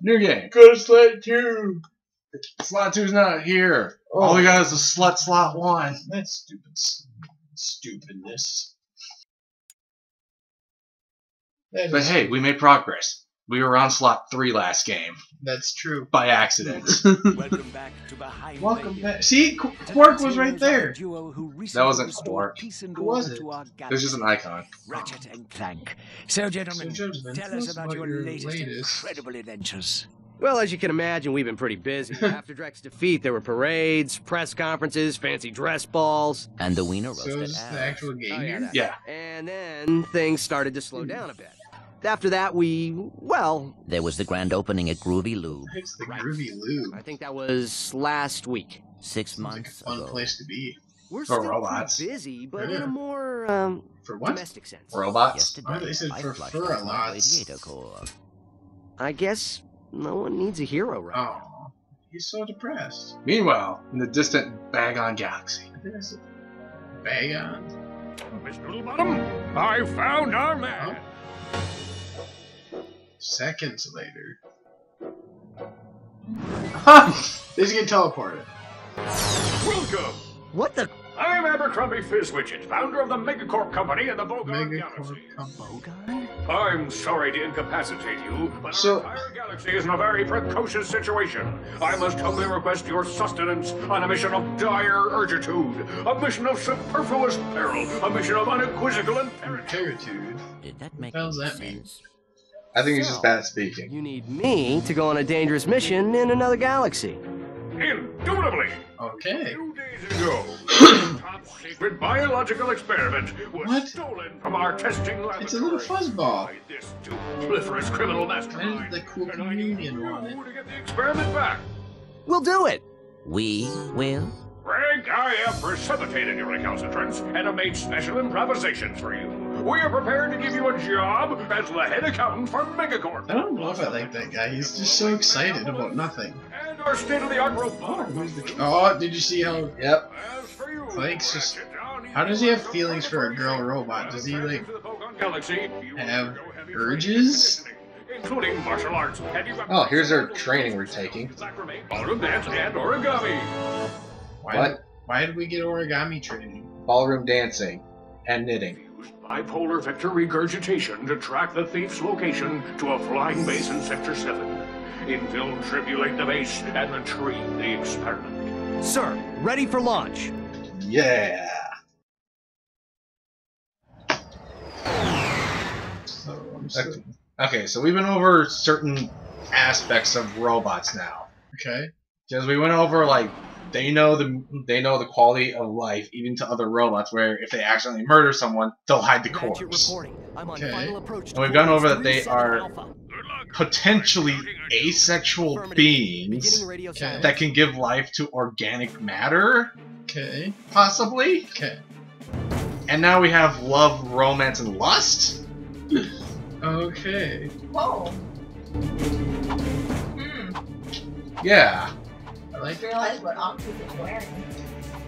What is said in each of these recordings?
New game. Go to slot two. Slot two's not here. Oh. All we got is a slut slot one. That's stupid. Stupidness. That But hey, we made progress. We were on slot three last game that's true. by accident. Welcome back to Behind Welcome back. See, Qu- Quark was right there. That wasn't Quark. Who was it? It was just an icon. Ratchet and Clank. So, gentlemen, So, gentlemen, tell us about, your, latest, latest- incredible adventures. Well, as you can imagine, we've been pretty busy. After Drek's defeat, there were parades, press conferences, fancy dress balls. And the wiener So roasted is the actual game Oh, yeah, here? Yeah. And then things started to slow hmm. down a bit. After that, we, well, There was the grand opening at Groovy Lube It's the Right. groovy lube. I think that was last week. six Seems like a months fun ago. place to be. We're For still robots. busy, but in a more um, For what? domestic sense. Robots. Oh, they said I for flushed fur out my lots. radiator core. I guess no one needs a hero right now. Oh, he's so depressed. Meanwhile, in the distant Bogon Galaxy. I think that's a bag on. Miss Noodlebottom, I found our man. Seconds later, Huh! they just get teleported. Welcome. What the? I'm Abercrombie Fizzwidget, founder of the Megacorp Company and the Bogon Megacorp Galaxy. company. Bogon? I'm sorry to incapacitate you, but So- our entire galaxy is in a very precocious situation. I must humbly request your sustenance on a mission of dire urgitude, a mission of superfluous peril, a mission of unequivocal imperative. Did that make What does any mean? Sense? I think he's just bad speaking. You need me to go on a dangerous mission in another galaxy. Indubitably. Okay. Two days ago, a top secret biological experiment was What? stolen from our testing laboratory. It's a little fuzzball. by this dupliferous criminal mastermind. Why the cool and I need comedian you want it? to get the experiment back. We'll do it. We will? Frank, I have precipitated your recalcitrance and have made special improvisations for you. We are prepared to give you a job as the head accountant for Megacorp. I don't know if I like that guy. He's just so excited about nothing. And our state-of-the-art robot. Oh, did you see how? Yep. As for you, Frank's just- How does he have feelings for a girl robot? Does he like? to the Pokemon Galaxy, you have urges? Including martial arts, Oh, here's our training we're taking. ballroom dance, and origami. Why? What? Why did we get origami training? Ballroom dancing and knitting. Used bipolar vector regurgitation to track the thief's location to a flying base in Sector 7. Infiltrate the base and retrieve the experiment. Sir, ready for launch. Yeah. So I'm still- Okay. Okay, so we've been over certain aspects of robots now. okay. Because we went over like they know the they know the quality of life even to other robots where if they accidentally murder someone, they'll hide the corpse. I'm Okay. final. And we've gone over that they are Alpha. Potentially asexual beings Okay. that can give life to organic matter, Okay. possibly. Okay. And now we have love, romance, and lust. Okay. Whoa. Yeah. I just realized what Octopus is wearing.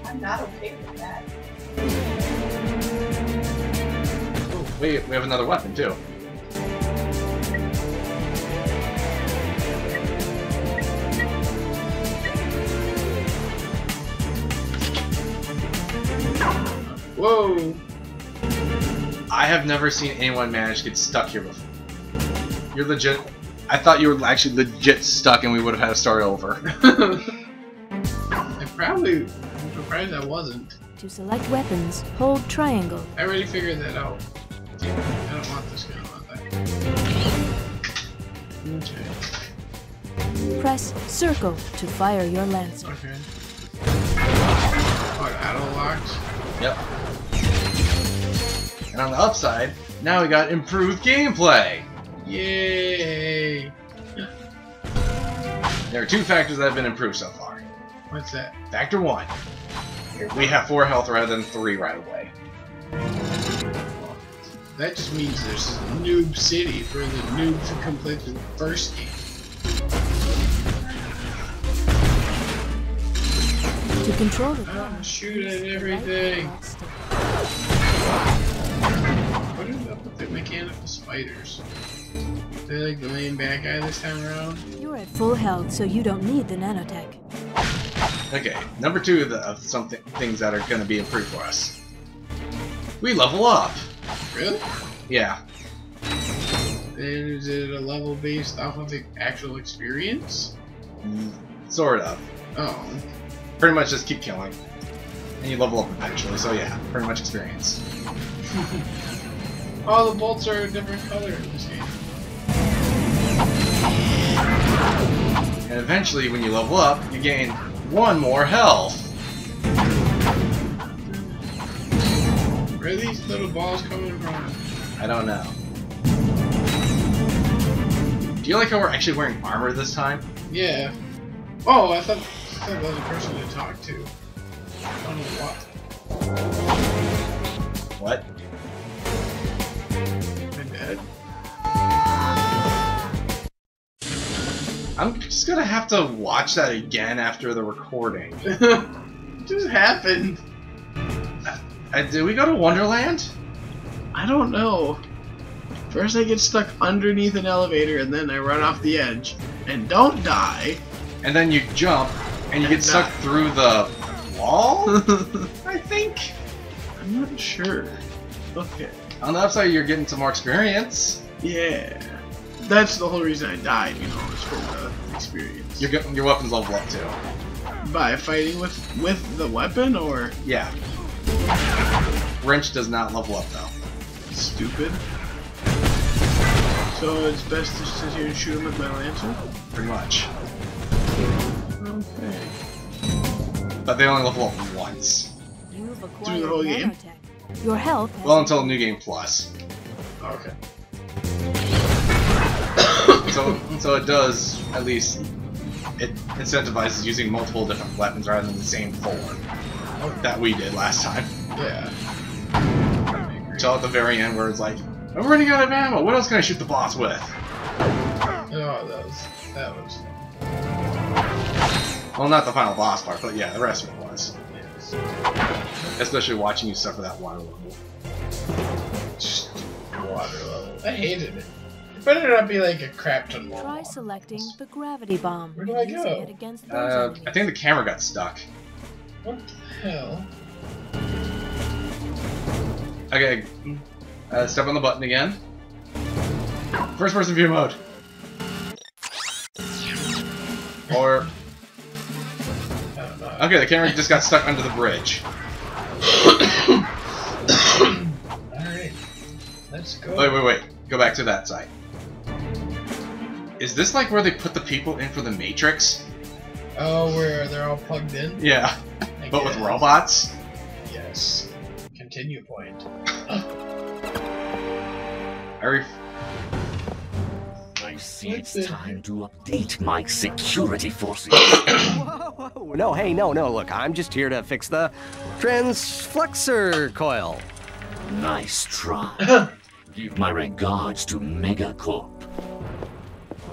I'm not okay with that. Wait, we have another weapon too. Whoa. I have never seen anyone manage to get stuck here before. You're legit. I thought you were actually legit stuck, and we would have had to start over. I probably. I'm surprised I wasn't. To select weapons, hold triangle. I already figured that out. I don't want this guy. I. Okay. Press circle to fire your lancer. Okay. Oh, auto locks. Yep. And on the upside, now we got improved gameplay. Yay! There are two factors that have been improved so far. What's that? Factor one, we have four health rather than three right away. That just means there's a noob city for the noob to complete the first game. To control the Ah, camera, shoot at everything. Right analog stick. What is up with the mechanical spiders. They're like the main bad guy this time around. You're at full health, so you don't need the nanotech. Okay, number two of, the, of something things that are going to be improved for us. We level up. Really? Yeah. And is it a level based off of the actual experience? Mm, Sort of. Oh. Pretty much just keep killing. And you level up eventually, so yeah, pretty much experience. All the bolts are a different color in this game. And eventually, when you level up, you gain one more health. Where are these little balls coming from? I don't know. Do you like how we're actually wearing armor this time? Yeah. Oh, I thought, I thought that was a person to talk to. I don't know what. What? I'm just gonna have to watch that again after the recording. Just happened? Uh, did we go to Wonderland? I don't know. First I get stuck underneath an elevator and then I run off the edge and don't die. And then you jump, and you And get stuck die. through the wall? I think. I'm not sure. Okay. On the upside, you're getting some more experience. Yeah. That's the whole reason I died, you know, is for the experience. Your, your weapons level up too. By fighting with with the weapon or Yeah. Wrench does not level up though. stupid? So it's best to sit here and shoot him with my lantern? Pretty much. Okay. But they only level up once. You've the whole game? nanotech. Your health Well, until New Game Plus. Okay. So, so it does at least it incentivizes using multiple different weapons rather than the same four that we did last time. Yeah. Until at the very end, where it's like, I'm running out of ammo. What else can I shoot the boss with? Oh, that was that was Well, not the final boss part, but yeah, the rest of it was. yes. Especially watching you suffer that water level. Just water level. I hated it. It better not be like a crap ton wall. Try selecting the gravity bomb Where do I go? it against those Uh, enemies. I think the camera got stuck. What the hell? Okay, uh, step on the button again. First person view mode. Or, I don't know. okay, the camera just got stuck under the bridge. Alright. Let's go. Wait, wait, wait. Go back to that side. Is this like where they put the people in for the Matrix? Oh, where they're all plugged in? Yeah, I but with robots? Yes. Continue point. I ref- I see it's time to update my security forces. Whoa, whoa, no, hey, no, no, look, I'm just here to fix the transflexor coil. nice try. Give my regards to Megacorp.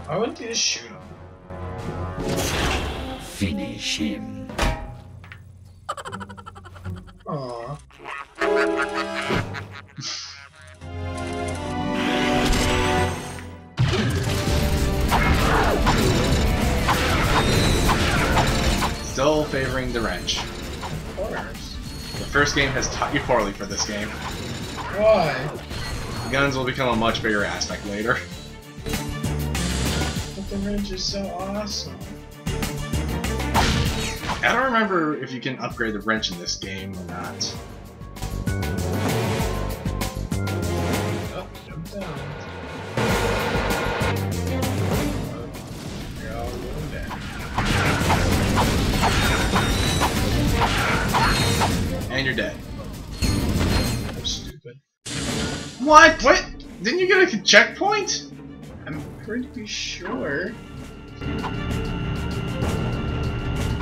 Why wouldn't you just shoot him? Finish him. Aww. Still favoring the wrench. Of course. The first game has taught you poorly for this game. Why? Guns will become a much bigger aspect later. The wrench is so awesome. I don't remember if you can upgrade the wrench in this game or not. Oh, jump down. And you're dead. I'm stupid. What? What? Didn't you get a checkpoint? Pretty sure.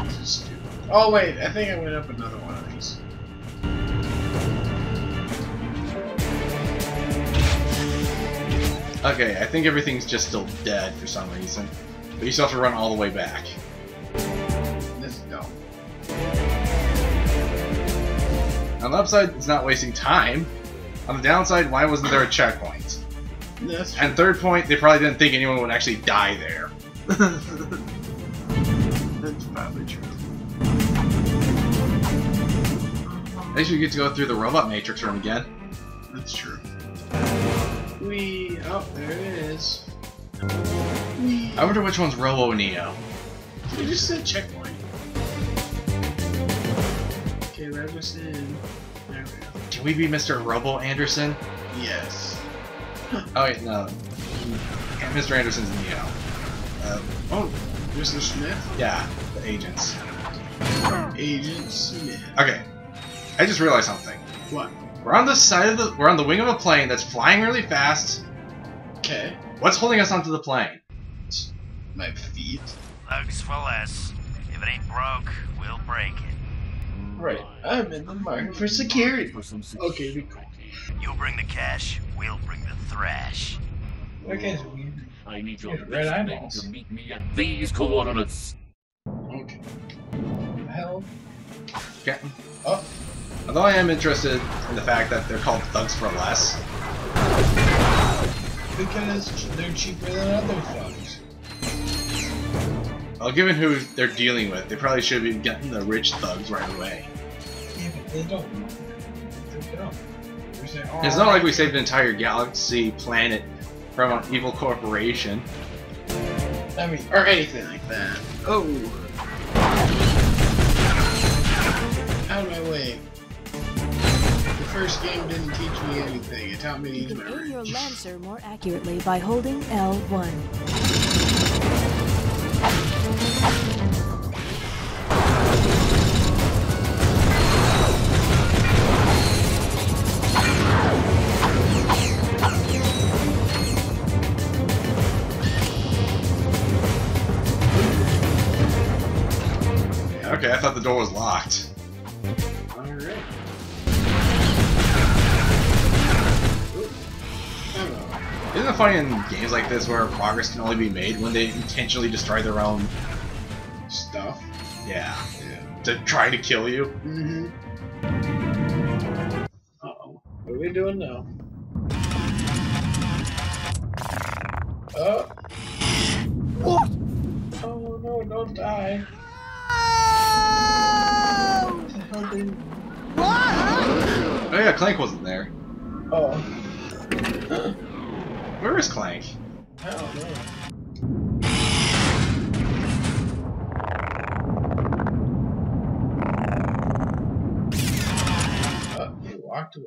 Is stupid. Oh wait, I think I went up another one of these. Okay, I think everything's just still dead for some reason. But you still have to run all the way back. This is dumb. On the upside, it's not wasting time. On the downside, why wasn't there a checkpoint? That's And third point, they probably didn't think anyone would actually die there. That's probably true. At least we get to go through the robot matrix room again. That's true. We oh there it is. We I wonder which one's Robo Neo. we just said checkpoint. Okay, us in. There we go. Can we be Mr. Robo Anderson? Yes. Oh wait, no. Mr. Anderson's in Neo. Uh, Oh, Mr. Smith, yeah, the agents. Agent Smith. Okay, I just realized something. What? We're on the side of the, we're on the wing of a plane that's flying really fast. Okay. What's holding us onto the plane? My feet. Thugs for less. If it ain't broke, we'll break it. Right. I'm in the market for security. For some security. Okay, we cool. You bring the cash, Okay. I need your Yeah, red eyeballs. to meet me at these coordinates. Okay. Hell. Okay. Oh. Although I am interested in the fact that they're called thugs for less. Because they're cheaper than other thugs. Well, given who they're dealing with, they probably should be getting the rich thugs right away. Yeah, but they don't. They don't. Saying, "Oh, It's not like we saved an entire galaxy planet from an evil corporation. I mean, or anything like that. Oh. Out of my way. The first game didn't teach me anything. It taught me to You use can my aim your lancer more accurately by holding L1. Isn't funny in games like this where progress can only be made when they intentionally destroy their own, Stuff. yeah, Yeah. to try to kill you? Mm-hmm. Uh-oh. What are we doing now? Oh. What? Oh no, don't die. What the hell did... Oh yeah, Clank wasn't there. Oh. Where is Clank? Don't know. Oh, he walked away.